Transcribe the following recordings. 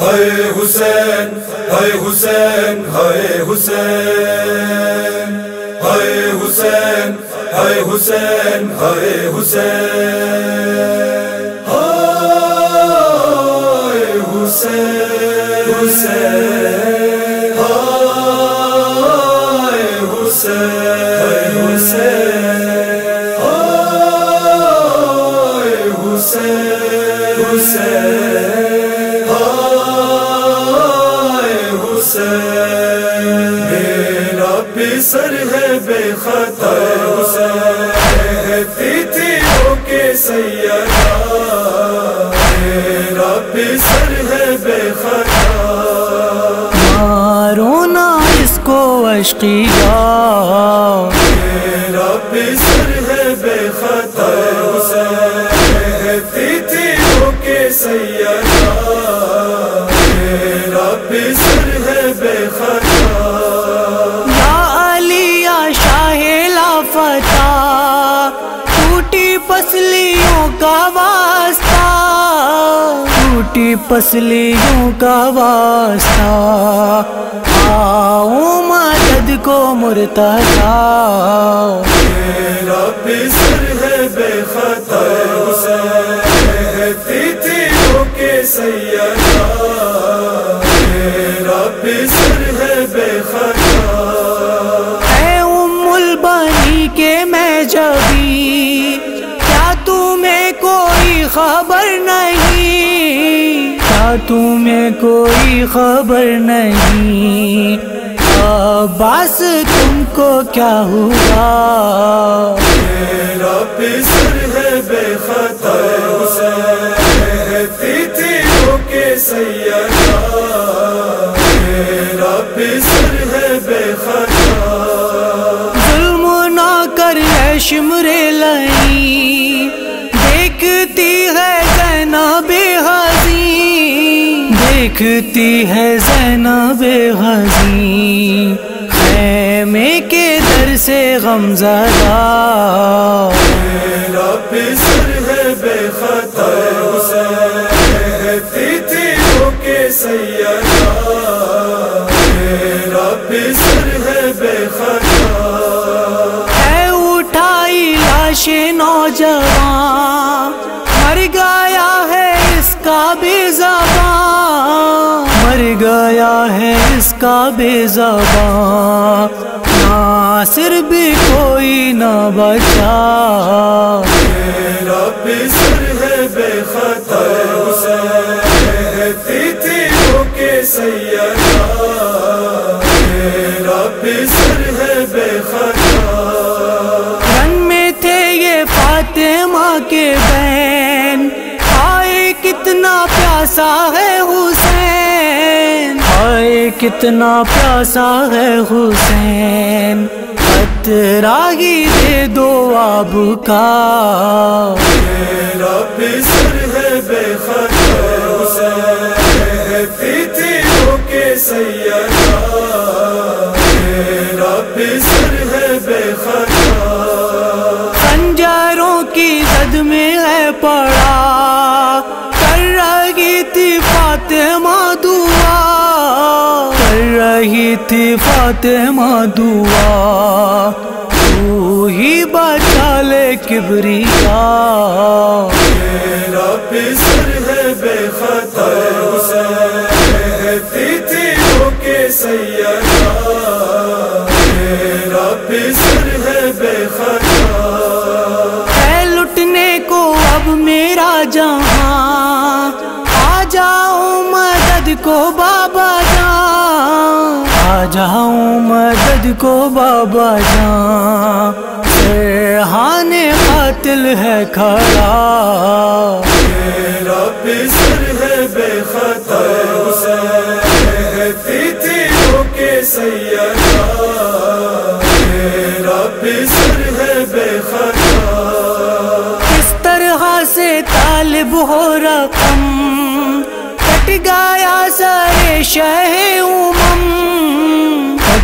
हाय हुसैन हाय हुसैन हाय हुसैन। हाय हुसैन हाय हुसैन हाय हुसैन। हाय हुसैन हुसैन। हाय हुसैन हुसैन हाय हुसैन हुसैन। सर है बेखता हुसैन। थी के सैयदा। मेरा भी सर है बेखता। मारो ना इसको अश्किया। मेरा भी सर है बेखता। टूटी पसलियों का वास्ता। आओ मदद को मुर्ता मेरा भी तुम्हें कोई खबर नहीं। अब्बास तुमको क्या हुआ? मेरा भी सर है बेखता हुसैन तिथियों के सैयदा। मेरा भी सर है बेखता जुल्म ना कर शिमरे लई। देखती है जैना बेहजी खैमे के दर से गमजदा मेरा है सैयदा। मेरा है है उठाई लाश नौजवान। गया है इसका बेजबान नासिर भी कोई ना बचा। मेरा भी सर है बेखता हुसैन तिथियों के सैयदा। मेरा भी है बेखता रंग में थे ये फातिमा के कितना प्यासा है हुसैन। ही दे दो आब का। मेरा भी सर है हुसैन। तिथियों के सैयदा। मेरा भी सर है बेखता खंजरों की जद में है पड़ा। थी फातिमा दुआ। तू ही बचा ले किबरिया। मेरा भी सर है बेखता हुसैन सैयदा। मेरा भी सर है बेखता है लुटने को अब मेरा जहाँ। आ जाओ मदद को बाबा को बाबा जान। हाने कातिल है खड़ा मेरा है बेखता हुसैन तिथियों के सैयदा। मेरा है बेखता किस तरह से तालिब हो रकम कट गया सरे शह उमम।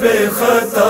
बेखता